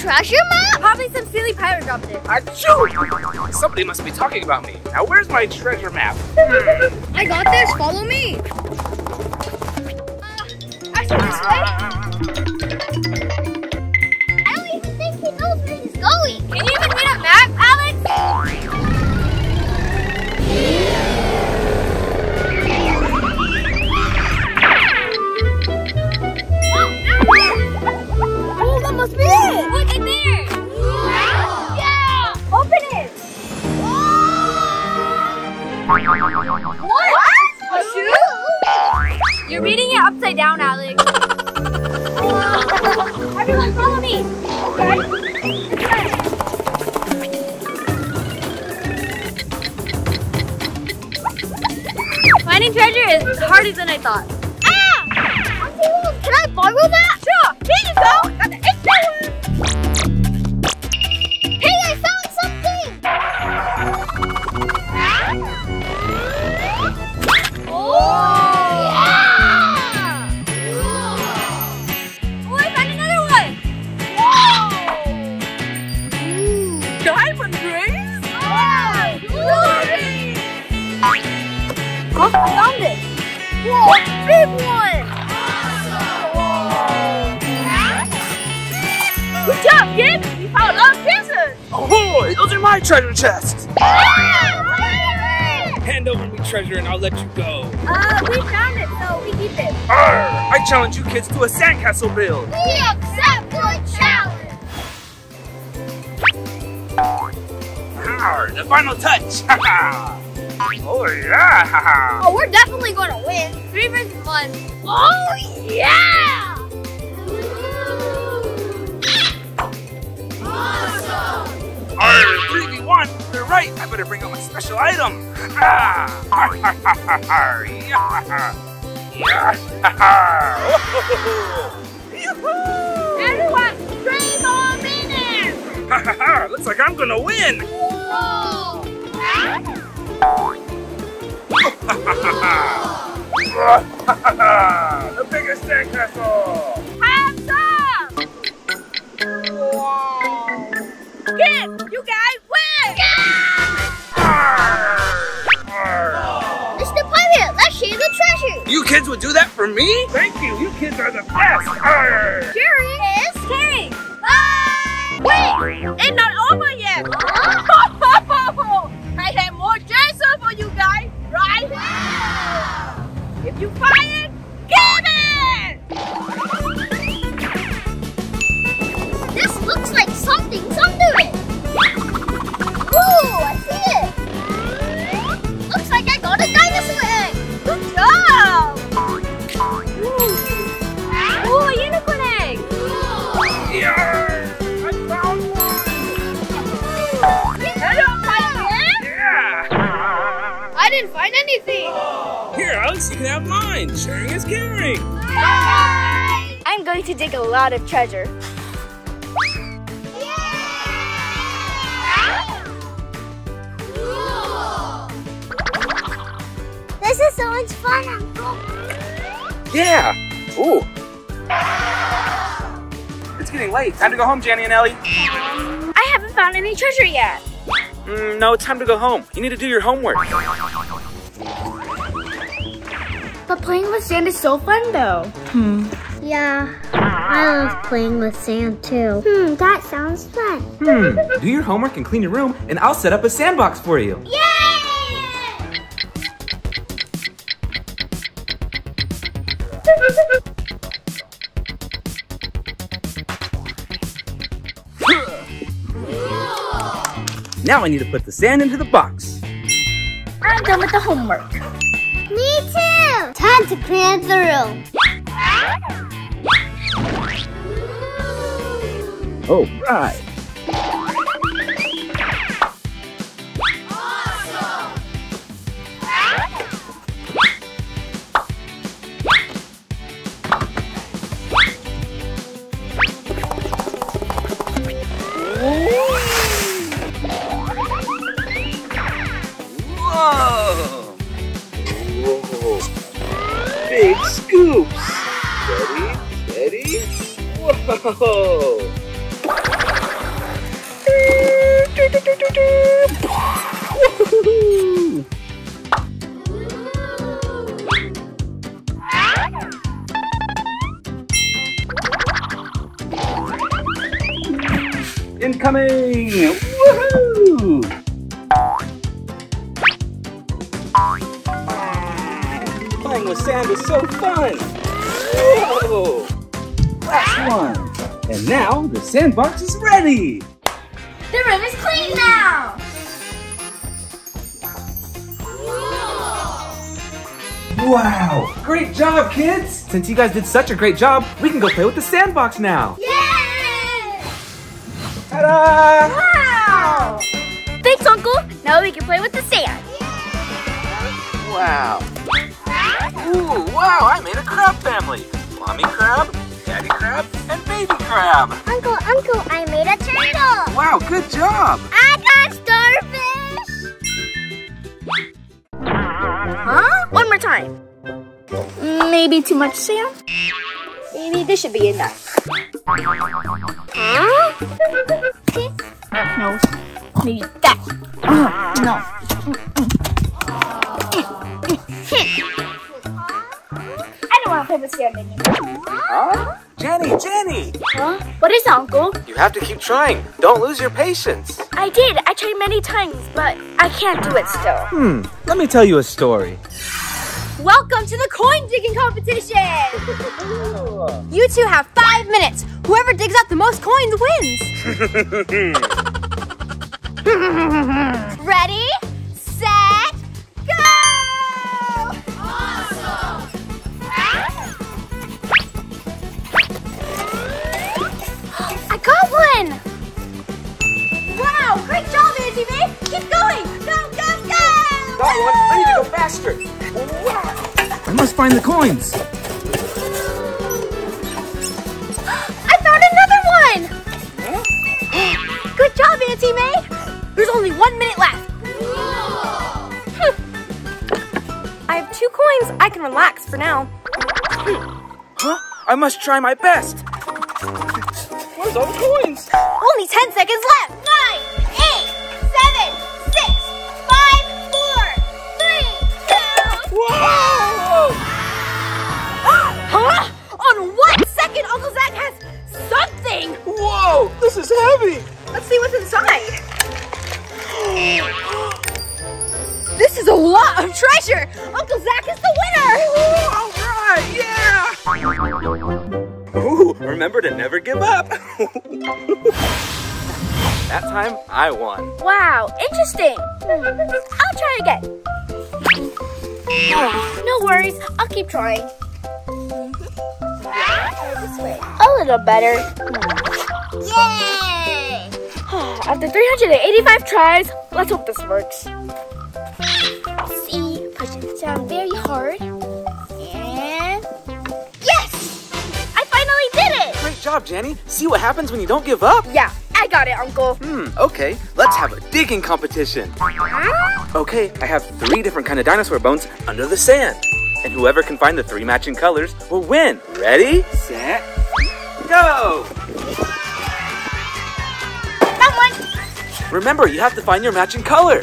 treasure map? Probably some silly pirate dropped it. Achoo! Somebody must be talking about me. Now, where's my treasure map? Hmm. I got this. Follow me. I saw this way. Is harder than I thought. Ah! Can I borrow that? Sure, here you go. Ahoy! My treasure chest! Hand over me treasure and I'll let you go. Uh, we found it, so we keep it. Arr! I challenge you kids to a sandcastle build. We accept your challenge! Arr, the final touch! Ha ha! Oh yeah! Ha ha! Oh, we're definitely going to win. Three versus one. Oh, yeah! 3v1! You're right! I better bring out my special item! Ha ha! Arr, ha ha ha ha! Yeah! ha, ha. Yeah! ha, ha. Oh, Yoo-hoo! Everyone, scream on minute! Ha ha ha! Looks like I'm gonna win! Whoa! Ha ha ha ha! Ha ha ha! The biggest sandcastle! Kids would do that for me? Thank you! You kids are the best! Arr! Jerry is Carrie! Bye! Wait! It's not over yet! I have more treasure for you guys, right? If you find I find anything! Here, Alex, you can have mine. Sharing is caring. I'm going to dig a lot of treasure. This is so much fun, Uncle. Yeah! Ooh! It's getting late. Time to go home, Jenny and Ellie. I haven't found any treasure yet. Mm, no, it's time to go home. You need to do your homework. But playing with sand is so fun though. Hmm. Yeah, I love playing with sand too. Hmm, that sounds fun. Hmm, do your homework and clean your room, and I'll set up a sandbox for you. Yay! Now I need to put the sand into the box. I'm done with the homework. To clean the room. Oh, right. Incoming! Woohoo! Playing with sand is so fun! Whoa! Last one! And now the sandbox is ready! The room is clean now. Wow! Great job, kids! Since you guys did such a great job, we can go play with the sandbox now! Yay! Ta-da! Wow! Thanks, Uncle. Now we can play with the sand. Wow. Ooh, wow, I made a crab family. Mommy crab, daddy crab, and baby crab. Uncle, Uncle, I made a turtle. Wow, good job. I got starfish. Huh? One more time. Maybe too much sand? Maybe this should be enough. No. Maybe that. No. I don't want to play with sand anymore. Huh? Jenny, Jenny, Huh? What is it, Uncle? you have to keep trying. Don't lose your patience. I did. I tried many times, but I can't do it still. Hmm, let me tell you a story. Welcome to the coin digging competition! You two have five minutes. Whoever digs out the most coins wins. Ready, set, go! I got one! Wow, great job, May! Keep going! Go, go, go! Got one! I need to go faster! I must find the coins! I found another one! Good job, Auntie May! There's only one minute left. I have two coins. I can relax for now. Huh? I must try my best! Where's all the coins? Only 10 seconds left. Nine, eight, seven, six, five, four, three, two. Whoa! Whoa! This is heavy! Let's see what's inside. This is a lot of treasure. Uncle Zach is the winner. Oh, all right, yeah! Ooh, remember to never give up! that time, I won. Wow, interesting. I'll try again. Oh, no worries, I'll keep trying. This way. A little better. Yay! After 385 tries, let's hope this works. See, push it down very hard. And yes! I finally did it! Great job, Jenny. See what happens when you don't give up? Yeah, I got it, Uncle. Hmm, okay. Let's have a digging competition. Okay, I have three different kind of dinosaur bones under the sand. And whoever can find the three matching colors will win. Ready, set, go! Remember, you have to find your matching color.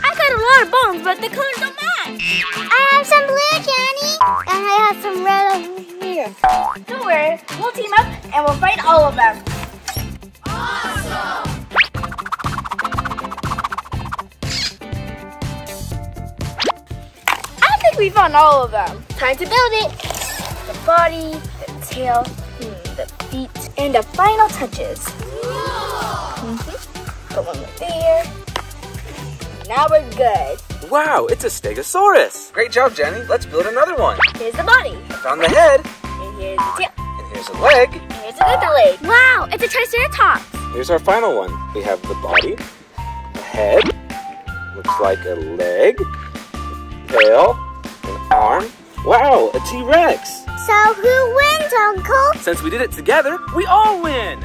I got a lot of bones, but the colors don't match. I have some blue, Johnny. And I have some red over here. Don't worry, we'll team up and we'll fight all of them. We found all of them. Time to build it. The body, the tail, hmm, the feet, and the final touches. Mhm. Put one right there. Now we're good. Wow, it's a Stegosaurus. Great job, Jenny. Let's build another one. Here's the body, I Found the head, and here's the tail, and here's a leg. and here's another leg. Wow, it's a Triceratops. Here's our final one. We have the body, the head, looks like a leg, tail, an arm. Wow, a T-Rex. So who wins, Uncle? Since we did it together, we all win.